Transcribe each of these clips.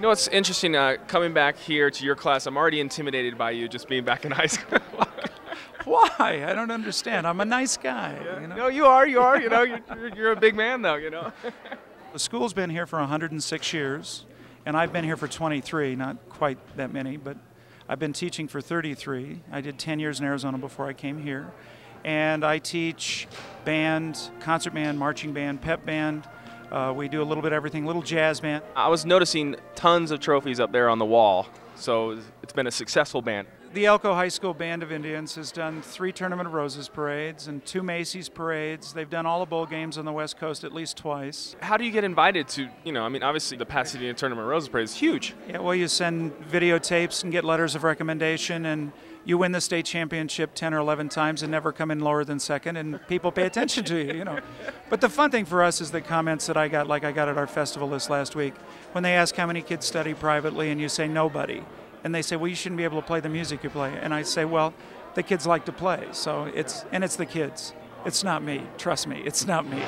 You know what's interesting? Uh, coming back here to your class, I'm already intimidated by you just being back in high school. Why? I don't understand. I'm a nice guy. You know? No, you are. You are. You know, you're, you're- you're a big man, though. You know. The school's been here for 106 years, and I've been here for 23, not quite that many, but I've been teaching for 33. I did 10 years in Arizona before I came here. And I teach band, concert band, marching band, pep band. Uh, we do a little bit of everything, little jazz band. I was noticing tons of trophies up there on the wall, so it's been a successful band. The Elko High School Band of Indians has done three Tournament of Roses parades and two Macy's parades. They've done all the bowl games on the West Coast at least twice. How do you get invited to? You know, I mean, obviously the Pasadena Tournament of Roses Parade is huge. Yeah, well, you send videotapes and get letters of recommendation, and you win the state championship 10 or 11 times and never come in lower than second, and people pay attention to you, you know. But the fun thing for us is the comments that I got, like I got at our festival this last week, when they ask how many kids study privately, and you say nobody. And they say, well, you shouldn't be able to play the music you play. And I say, well, the kids like to play, so it's, and it's the kids. It's not me. Trust me, it's not me.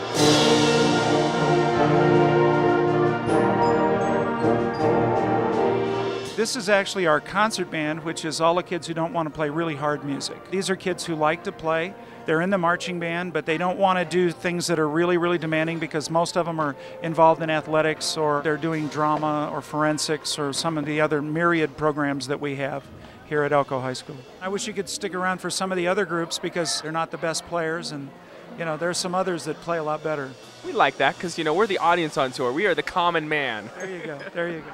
This is actually our concert band, which is all the kids who don't want to play really hard music. These are kids who like to play. They're in the marching band, but they don't want to do things that are really, really demanding because most of them are involved in athletics or they're doing drama or forensics or some of the other myriad programs that we have here at Elko High School. I wish you could stick around for some of the other groups because they're not the best players and you know, there's some others that play a lot better. We like that because you know we're the audience on tour. We are the common man. There you go. There you go.